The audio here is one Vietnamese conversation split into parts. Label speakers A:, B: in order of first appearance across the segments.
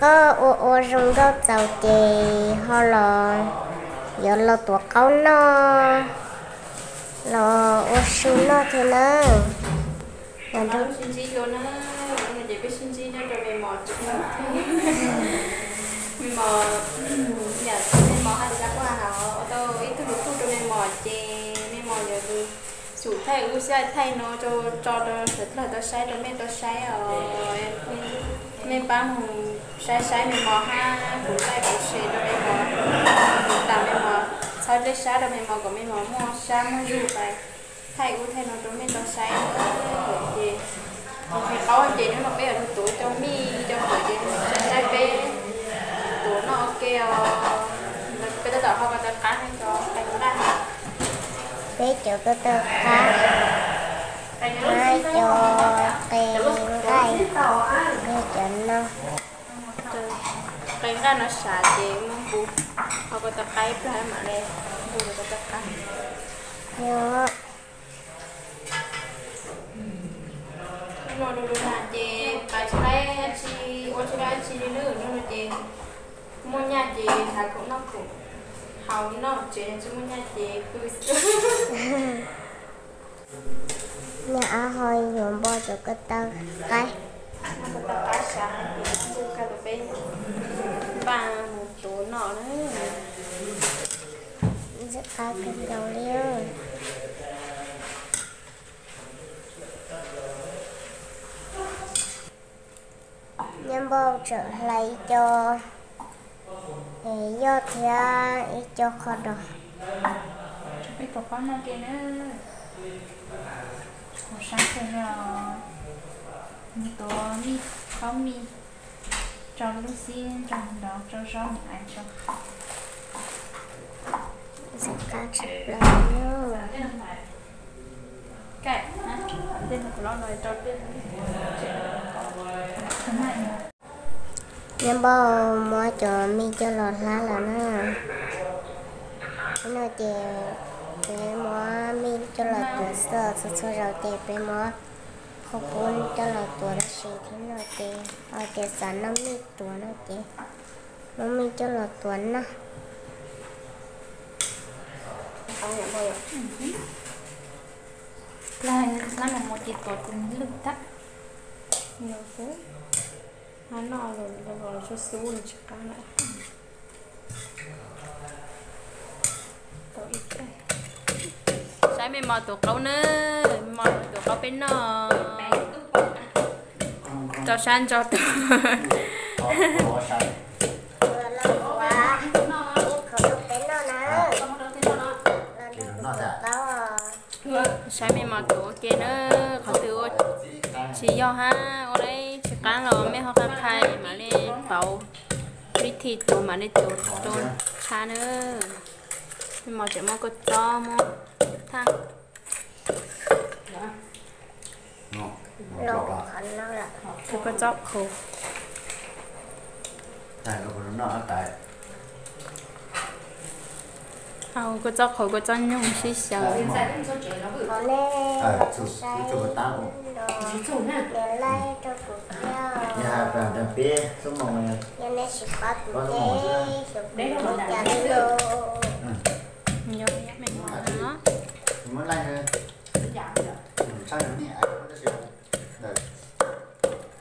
A: có ô ô rừng đó cháu kì ho là giờ là tuổi cao nó là ô su nó thế nè là đó
B: xin mà chỉ biết nó mò mò nhà mẹ mò hai là qua nào tôi ít tôi lúc cho mẹ mò à chè. Mẹ mò giờ đi chủ thay u sai thay nó cho cho nó rất là tôi sai tôi mẹ tôi sai ở mẹ ba mùng sai sai mẹ mò ha. Cũng sai cũng sai rồi mẹ mò. Tạm mẹ mò. Sau đây sai rồi mẹ mò của mẹ mò mua sai mua du phải thay u thay nó cho mẹ tôi sai. Thì thì có anh chị nó bé ở tuổi cho mi cho mọi chị sai bé tuổi nó ok cái đó họ có cá hay cho cái đó
A: bé chỗ tôi tôi khác hai cho kèm đây bé chỗ nó
B: cái ra nó xả chị mong bù họ có tập cái phải mà đây. Bù có tập cái.
A: Nhớ
B: nó đồ đồ là chị cái cái chị ô chị cái chị đi nữa nó chị mua nhà chị thà cũng nó cũng hầu nó mua nhà chị cứ
A: nhà hơi nhuộm bò chỗ cái tao. Cái.
B: Có tập cái bù cái đồ bên bà một tổ nọ đấy
A: rất cao cái đầu liêu nhâm bò trở lại cho để do thì à, ít cho khó được
B: Bây giờ có nó kia nữa. Một sáng thế là Một tổ mi khó mi cho Lucy Cho đó Cho những ai cho Cái hả? Tên của nó nói cho tên.
A: Nhân bò mua cho mi cho lọt lá là nó. Nó chè bé mua mi cho lọt tuổi sơ sơ sơ rồi chè bé mua không muốn cho lọt tuổi nó xì thế nó chè ở chè sản nó mi tuổi nó chè nó mi cho lọt tuổi nó
B: Là là là một chỉ tổ tình lực tắt Nhiều thứ Nó nọ rồi rồi rồi cho xú rồi chắc cá lại Tổ ít đây Sai mày mò tổ câu nữa? Mò tổ câu bên nó cho
C: dạ.
A: cho à
B: Sai mi mà tổ kia nữa Khó tiêu chỉ do ha ở đây chỉ cá là mấy họ khai khai mà lên bầu đi thịt tổ mà lên tổ tổ cha nữa. Mi mà chỉ mong cái to mong. Thang
C: Nó. Nó
A: lâu
C: bọc lại.
A: khẩn nó là
B: cái cái chóc khổ
C: Tại nó còn nó ở tại.
B: ao cái chóc khổ cái chóc nhung xí xào
A: có nè
C: Ờ, chú chú chú có tao.
A: để lại cho theo
C: Nhà bạn đang phía số một này.
A: cho nên sẽ có
C: Có
A: cuộc
C: đúng rồi chứ.
A: thế sẽ có cuộc chả lô
B: nhiều nhất mình mua nó
C: Chúng nó lanh hơn. Ừ, Sao nó nhẹ nó sẽ xíu. Đấy.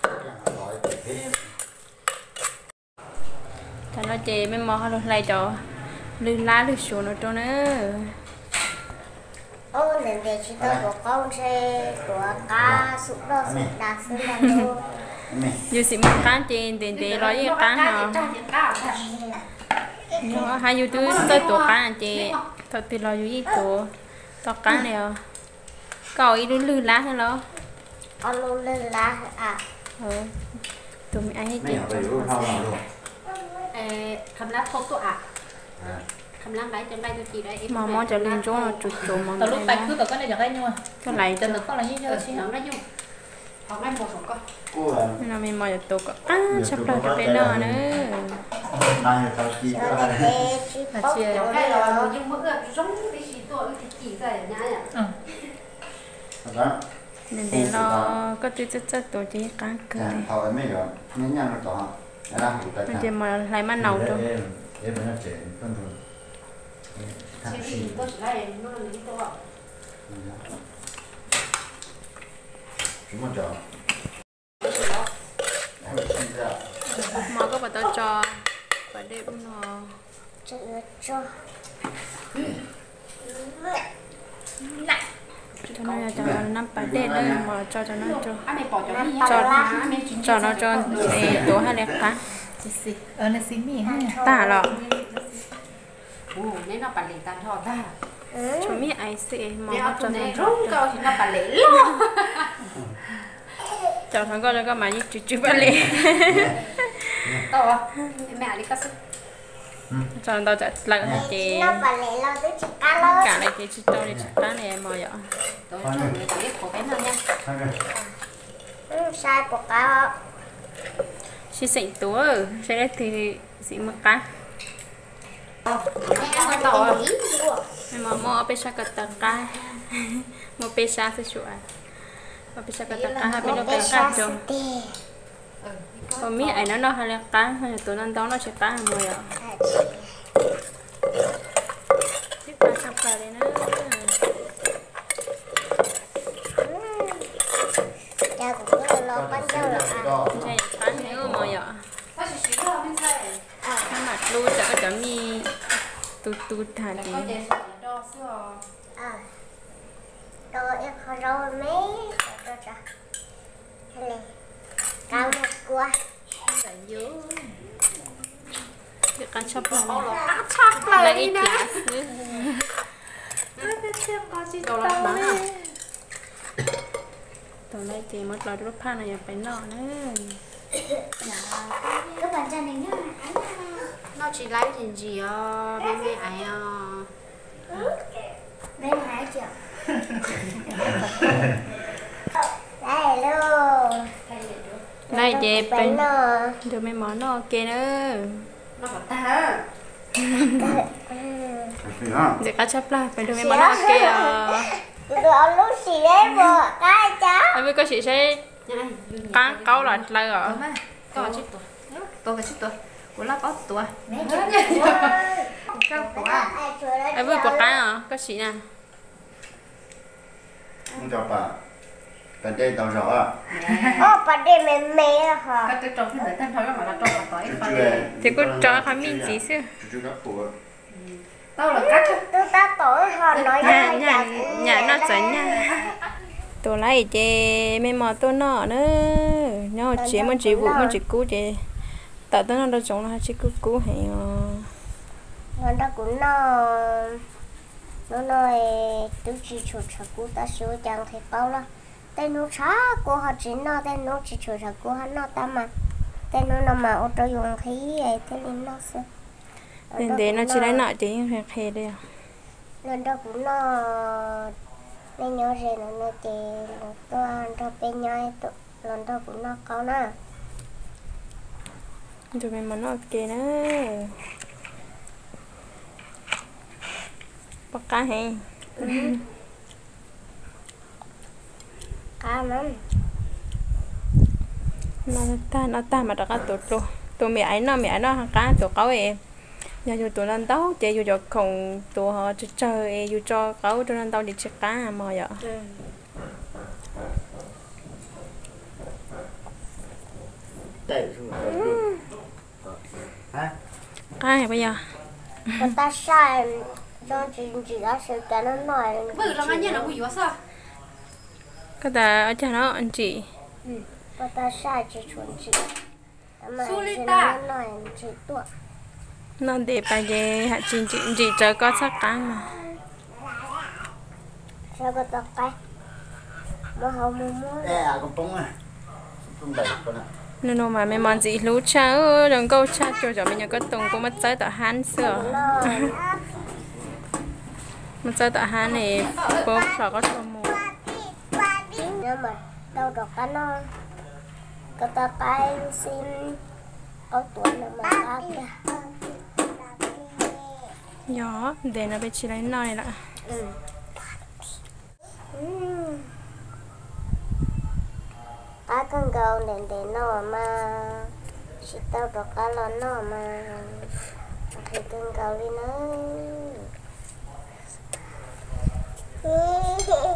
C: Cái hàng gói thế.
B: thằng nó chè mấy mò nó lại cho lư lá lư sổ nó cho nữa
A: ô nên để chỉ tôi của con sẽ của cá sụp đó sẽ đạt sự là lô
C: Mẹ.
B: dù xịn một cá chè tiền tiền rồi với cá nào Nó hai yêu tứ tới tổ cá anh chị Thật thì lo yêu tổ Tổ cá này à Cậu ý đứa lư lá hay lo
A: con luôn lên lá à
B: Ừ Tụi mình ăn hết
C: Mẹ
B: chị
C: ở đây luôn không nào luôn.
D: เอ่อคำรับพบตัวอ่ะ
C: À.
D: คำรับไว้จนได้ตัวจีได้
B: Mà mò cho lên chỗ là chụt chỗ mà
E: ตอนลูกไปคือแบบก็เลยอยากได้ยังไง
B: Cái này
E: จ khăm
B: lát
E: thốt tôi ạ. Khăm lát đấy chân đây tôi
D: chỉ đấy mà
E: mò cho lên
D: chỗ
E: là
D: chỗ mà tao lúc tay cứ tao có này giờ đây nhưng mà cho lại cho được như
C: thế chứ
B: không đấy nhưng học lên một số con nó mình mò cho tôi có sắp rồi cho bé nọ nữa.
C: Ai là tao chỉ
A: có
C: là
A: chị
C: cái
A: là nhưng
B: mà
A: cái
B: giống
A: à,
D: cái gì tôi ừ. thì chỉ ra nhà nhá
A: đó
D: nên để lo có chút chút chút tổ chức cá cờ. Thảo ấy mấy rồi, nhớ nhăn rồi đó. อย่างเงี้ย
C: Thật đó.
B: Nên để lo Có tí chất chất tổ chí cá cười
C: Dạ, thôi mấy rồi. Nhớ nhăn nó tỏ. Nó đang tụ tại
B: mình
C: nhà.
B: chỉ mà lấy mà nấu cho
C: Em em nó trẻ con rồi. Thằng
D: Chị
C: xì.
D: đi tôi chỉ lại nó là những tôi
C: Chúng mà chờ. Em phải xin ra.
B: mà có bà tao cho bà đêm nó
A: Chữ cho
B: cho nó cho năm bà đêm nữa mà cho cho nó cho
D: cho
B: cho nó cho tổ hai
E: Chị xì. Ờ, nó xí mì ha.
B: tả lọ?
D: Nên nó bản lệ tàn thọ ta.
A: Ừ.
B: Cho mi ai sẽ mà cho
D: nó
B: nó
D: rung câu thì nó bản lệ luôn
B: cho thằng con cho các bạn như chú chú bà lệ
D: to mẹ đi cắt
B: cho tao chặt lại cái chị
A: Nó bà lẽ lo tới chị cá lo
B: cả lại cái chị tao đi chặt cá này mà vậy
D: tôi cho người ta biết của cái nào nha.
A: Ừ, sai của cá
B: chị xịn túa sẽ đấy thì xịn một cá
D: to à?
B: nhưng mà mua bên sao cái tờ cá. Mua bên sao sẽ sửa mua bên sao cái tờ cá hai bên nó cái cá cho còn mi ấy nó nó hay là cá hay là tụi nó đó nó sẽ cá mà vậy tiếp qua sắp cả đấy nữa.
A: Cha cũng có lo bánh cho. Là à
C: Đó.
B: chạy cá nữa mà vậy
D: nó chỉ chỉ là bên sai
B: cái mặt lu chả có chấm mi tu tu thà thì
D: có thể đo xưa
A: Ờ Rồi em khó rồi mấy Rồi rồi Hay là Cá một quả
B: cái cá chắp lại
D: cắt chắp
B: lấy
D: lại
B: ít
D: đi nè
B: lá xứ
D: đồ là bán à
B: tao lấy thì mất là lúc pha này phải nọ nữa
A: Các bạn cho mình nhá
D: nó chỉ lấy thì gì à bên bên ấy à
A: Bên hả chưa Đây luôn
B: đây về
A: Bánh
B: bên
A: nọ
B: rồi mấy món nó ok nữa
D: nó bảo ta
A: Ừ
C: Thì hả?
B: Để cá chắp lại phải rồi mấy món nó ok à
A: Tụi tôi lúc xì đấy bộ Cái cháu.
B: Anh biết có chị sẽ cá câu là lại ở.
D: Có chút tuổi tôi có chút tuổi của nó có tuổi
B: anh biết có cá à có chị nè.
C: Không cho bà. Bà đây tao rõ à.
A: Ô, bà đi mẹ mẹ hả?
D: Cái cái trâu cái thân thôi mà là trâu mà tới
C: Chú chú này.
B: thì có cho khai minh gì xưa
D: tao là cắt
A: Tôi ta tối họ nói
B: nhà nhà nhà nó chảy nha. Tôi lấy chị mấy món tôi nọ nữa. Nhau chỉ muốn chỉ vụ muốn chỉ cú chị tại tôi nó đâu giống là chỉ cú cú hay
A: Nó đã cũng nó Nó nói Tôi chỉ chủ trả cú ta sửa chẳng thấy bao lắm Tên nó xá cô họ chỉ nó Tên nó chỉ chủ trả cú họ nó ta mà. Tên nó nó mà ô tô dùng khí ấy Thế nên nó sẽ
B: nên để nó chỉ lấy nọ chỉ phải khe đây à?
A: Nó đó cũng nó Nên nhớ rồi nó nó chỉ tôi ăn cho bên nhau tôi Lần đó cũng nó có nè
B: rồi mấy món nó ok nữa bắt cá hay
A: Cá lắm
B: nó ta nó ta mà đã có tụt luôn tụi mẹ ấy nó mẹ ấy nó hàng cá tụi cáo em. Nhà dù tụi lên tàu chị dù cho không tụi họ chơi chơi dù cho cáo tụi lên tàu đi chơi cá mà vậy?
C: Đây rồi. Hả?
B: cá này bây giờ?
A: Người ta sai Cho chỉ chỉ có sự cái nó nói
D: lắm anh nhỉ là quỷ quá sao
B: cái ta ở cha nó anh chị.
A: Người ta sai chỉ chuẩn nó nói
B: nó để bà về hạ chị? Chị chị chơi có sắc cá mà.
A: Sao có tao cái Mà không mua
C: Ê, à, con bông à. Con bảy con à.
B: nên nó mà mấy món gì lú cha ơ đừng câu cha cho cho mình có tùng cũng mất tới tờ hán
A: Nó
B: mất tới tờ hán này bố sợ có cho mua
A: Nhưng mà đâu được cái nó Người ta cái xin Có tuổi nữa mà cá kìa
B: nhỏ để nó bị chỉ lấy nói lại
A: Ừm. Cá con gầu nên để nó mà. Chỉ tao được cá lò nó mà. Thì từng cầu đi nữa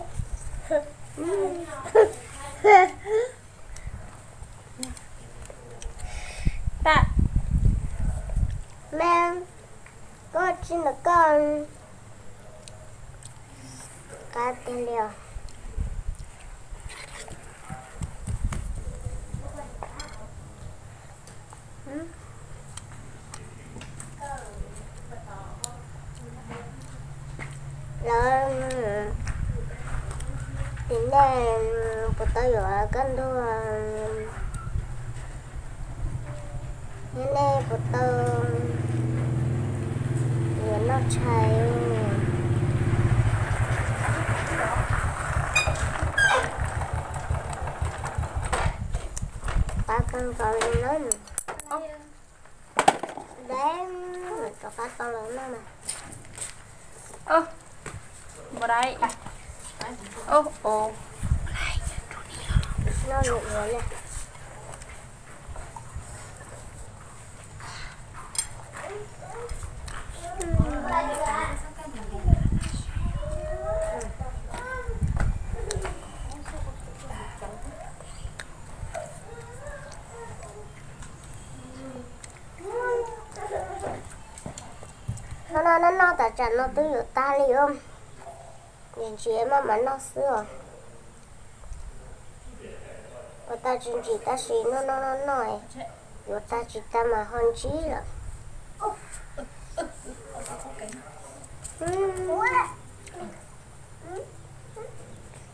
B: ta
A: mẹ có chỉ là con cá tiền liều đến đây bữa tới rồi cân đua đến đây bữa tới giờ nó chạy ba con cầu lớn đấy có ba con lớn nữa mà.
B: Ơ vào đây ô ô
A: nó nhẹ nhẹ nè. Nó nó nó nó tại trận nó tự được ta li không nhìn chị em mà mà nó sửa và ta chỉ chỉ ta xí nó nó nó nói. Và ta chỉ ta mà hơn chí rồi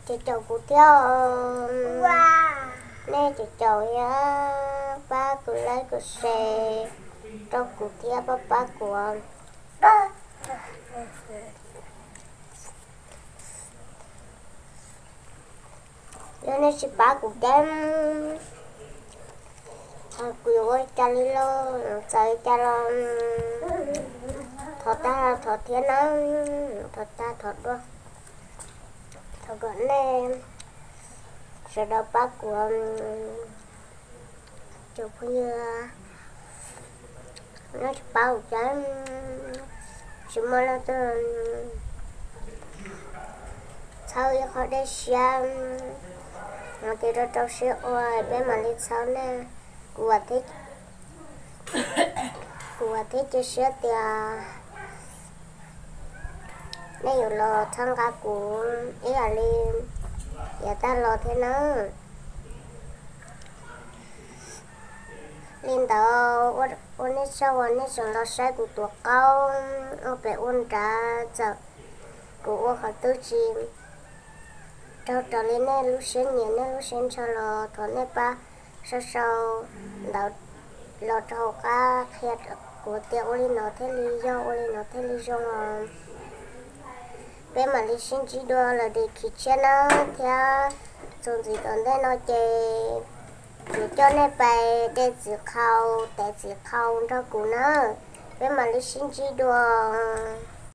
A: chị chầu của theo nè chị chầu ya ba của lấy của xe trong của theo ba ba của cho nên chị ba của em thằng quỷ ơi, cha đi lo lo thật ta thật thiên nó thật ta thật đó thật gọn này sau chụp như nó chỉ bao cái chỉ mà sau khi họ đi xem nó thì nó trong xe ôi, bé mà lên sau nè của thích của thích cho xe thì nếu lo tham cá của ý là đi, giờ ta lo thế nó lên đó ôn ôn nít sau ôn nít xong lo sai của tuổi cao ôn phải ôn trả chợ của ôn họ tư chim cho trâu lên nè lúc sinh nhẹ nè lúc sinh cho lo thọ nè ba sau sau đầu lo cho cá khét của tiêu lên nó thế lý do lên nó thế lý do mà. Bé mà lý sinh chỉ đua là để khi chơi nó theo xong gì còn đây nó chơi chỉ cho nè bài để chỉ khâu để chỉ khâu cho cụ nó. Bé mà lý sinh chỉ đua